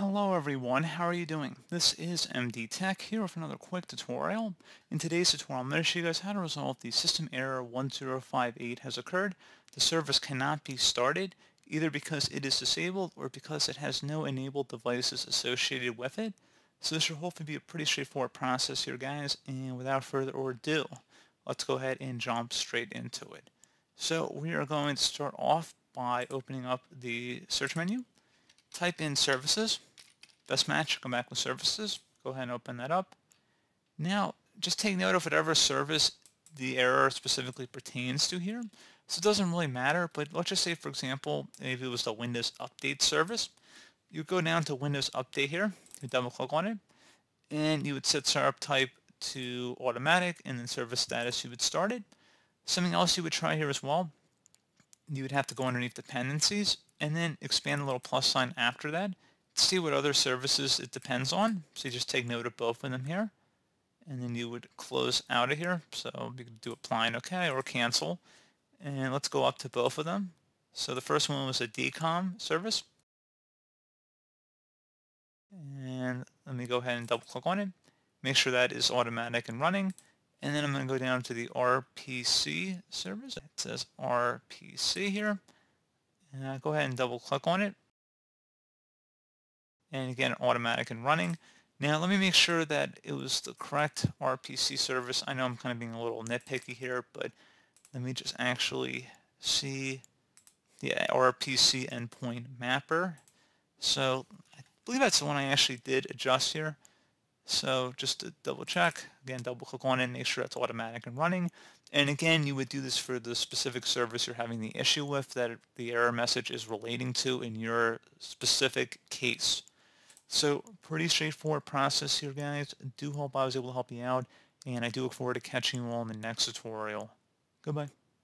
Hello everyone, how are you doing? This is MD Tech here with another quick tutorial. In today's tutorial, I'm going to show you guys how to resolve the system error 1058 has occurred. The service cannot be started either because it is disabled or because it has no enabled devices associated with it. So this should hopefully be a pretty straightforward process here guys and without further ado, let's go ahead and jump straight into it. So we are going to start off by opening up the search menu type in services, best match, come back with services, go ahead and open that up. Now, just take note of whatever service the error specifically pertains to here. So it doesn't really matter, but let's just say, for example, if it was the Windows Update service, you go down to Windows Update here, you double click on it, and you would set startup type to automatic, and then service status you would start it. Something else you would try here as well, you would have to go underneath dependencies and then expand the little plus sign after that see what other services it depends on. So you just take note of both of them here. And then you would close out of here. So you could do apply and OK or cancel. And let's go up to both of them. So the first one was a DCOM service. And let me go ahead and double click on it. Make sure that is automatic and running. And then I'm going to go down to the RPC service. It says RPC here. And I'll go ahead and double click on it. And again, automatic and running. Now let me make sure that it was the correct RPC service. I know I'm kind of being a little nitpicky here, but let me just actually see the RPC endpoint mapper. So I believe that's the one I actually did adjust here. So just to double check, again, double click on it and make sure it's automatic and running. And again, you would do this for the specific service you're having the issue with that the error message is relating to in your specific case. So pretty straightforward process here, guys. Do hope I was able to help you out, and I do look forward to catching you all in the next tutorial. Goodbye.